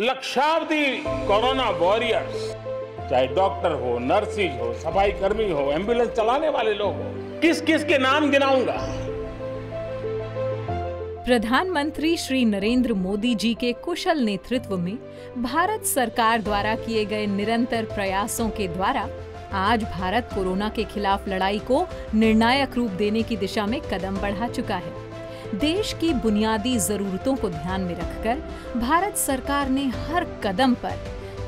लक्षावधि corona warriors चाहे doctor हो nurses हो सफ़ाई कर्मी हो एंबुलेंस चलाने वाले लोग हो किस किस के नाम गिनाऊँगा? प्रधानमंत्री श्री नरेंद्र मोदी जी के कुशल नेतृत्व में भारत सरकार द्वारा किए गए निरंतर प्रयासों के द्वारा आज भारत कोरोना के खिलाफ लड़ाई को निर्णायक रूप देने की दिशा में कदम बढ़ा चुका है। देश की बुनियादी जरूरतों को ध्यान में रखकर भारत सरकार ने हर कदम पर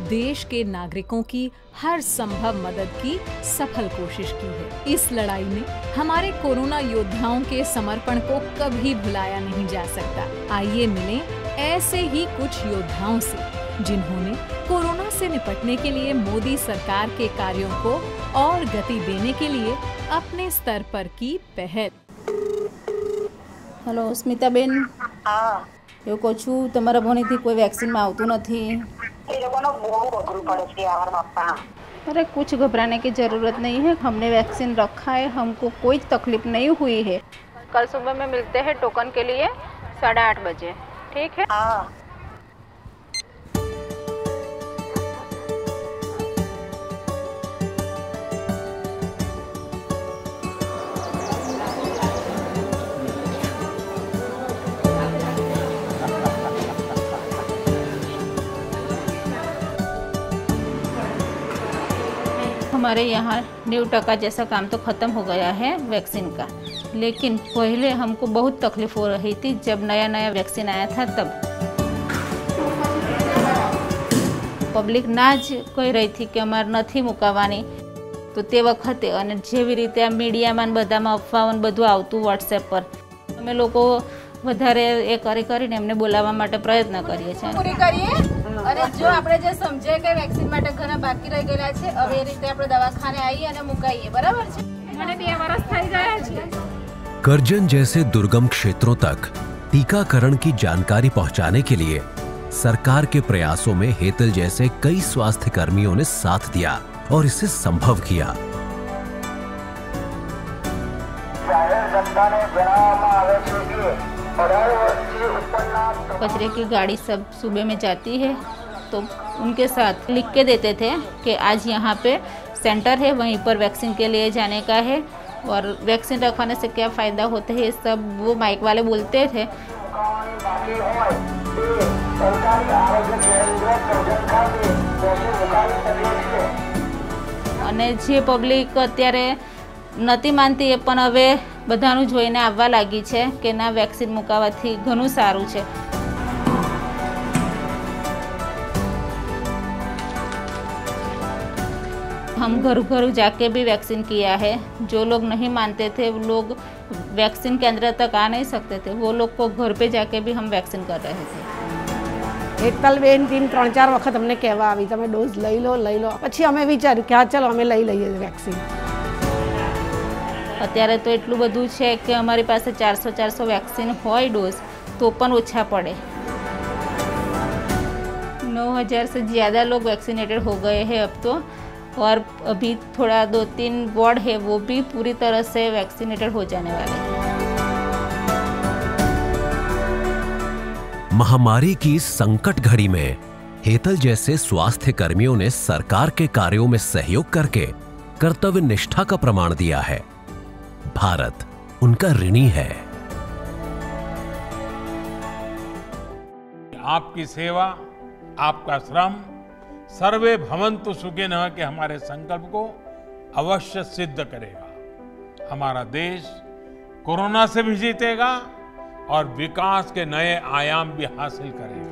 देश के नागरिकों की हर संभव मदद की सफल कोशिश की है। इस लड़ाई में हमारे कोरोना योद्धाओं के समर्पण को कभी भुलाया नहीं जा सकता। आइए मिलें ऐसे ही कुछ योद्धाओं से, जिन्होंने कोरोना से निपटने के लिए मोदी सरकार के कार्यों को और गति देने के लिए अपने स्तर पर की पहल। હલો સ્મિતાબેન હા એવું કહું છું તમારા ભણીથી કોઈ વેક્સિનમાં આવતું નથી એ લોકોનો બહુ અઘરું પડે છે યાર બાપા अरे कुछ घबराने की ज़रूरत नहीं है हमने वैक्सीन रखा है हमको कोई तकलीफ नहीं हुई है कल सुबह में मिलते हैं टोकन के लिए साढ़े आठ बजे ठीक है હા हमारे यहाँ नेव टका जैसा काम तो ख़त्म हो गया है वैक्सीन का लेकिन पहले हमको बहुत तकलीफ हो रही थी जब नया नया वैक्सीन आया था तब પબ્લિક ના જ કહી રહી હતી કે અમારે નથી મુકાવવાની તો તે વખતે અને જેવી રીતે આ મીડિયામાં ને બધામાં અફવાઓ ને બધું આવતું વોટ્સએપ પર અમે લોકો વધારે એ કરી કરીને એમને બોલાવવા માટે પ્રયત્ન કરીએ છીએ પૂરી કરીએ અને જો આપણે જે સમજે કે વેક્સિન માટે ઘણા બાકી રહી ગયેલા છે હવે એ રીતે આપણે દવાખાને આવીએ અને મુકાઈએ બરાબર છે મને બે વર્ષ થઈ ગયા છે करजन जैसे दुर्गम क्षेत्रों तक टीकाकरण की जानकारी पहुंचाने के लिए सरकार के प्रयासों में हेतल जैसे कई स्वास्थ्य कर्मियों ने साथ दिया और इसे संभव किया જાહેર જનતાને જણાવવામાં આવે છે કે અઢાર વર્ષથી ઉપરના कचरे की गाड़ी सब सुबह में जाती है तो उनके साथ लिख के देते थे कि आज यहाँ पे सेंटर है वहीं पर वैक्सीन के लिए जाने का है और वैक्सीन रखवाने से क्या फ़ायदा होता है ये सब वो माइक वाले बोलते थे ચૂકવણી બાકી હોય તે સરકારી આરોગ્ય કેન્દ્ર સર્જન ખાતે વેક્સિન મુકાવી શકે છે અને જે પબ્લિક અત્યારે નથી માનતી એ પણ હવે બધાનું જોઈને આવવા લાગી છે કે ના વેક્સિન મુકાવવાથી ઘણું સારું છે हम घर घर जाके भी वैक्सीन किया है जो लोग नहीं मानते थे वो लोग वैक्सीन केंद्र तक आ नहीं सकते थे वो लोग को घर पे जाके भी हम वैक्सीन कर रहे थे હેતલબેન ટીમ ત્રણ ચાર વખત અમને કહેવા આવી તમે ડોઝ લઈ લો લઈ લો પછી અમે વિચાર્યું કે હા ચાલો અમે લઈ લઈએ વેક્સિન અત્યારે તો એટલું બધું છે કે અમારી પાસે ચારસો ચારસો વેક્સિન હોય डोज तो પણ ઓછા પડે नौ हज़ार से ज़्यादा लोग वैक्सीनेटेड हो गए हैं अब तो और अभी थोड़ा दो तीन वार्ड है वो भी पूरी तरह से वैक्सीनेटेड हो जाने वाले हैं। महामारी की संकट घड़ी में हेतल जैसे स्वास्थ्य कर्मियों ने सरकार के कार्यों में सहयोग करके कर्तव्य निष्ठा का प्रमाण दिया है। भारत उनका ऋणी है। आपकी सेवा आपका श्रम सर्वे भवंतु सुखे न के हमारे संकल्प को अवश्य सिद्ध करेगा। हमारा देश कोरोना से भी जीतेगा और विकास के नए आयाम भी हासिल करेगा।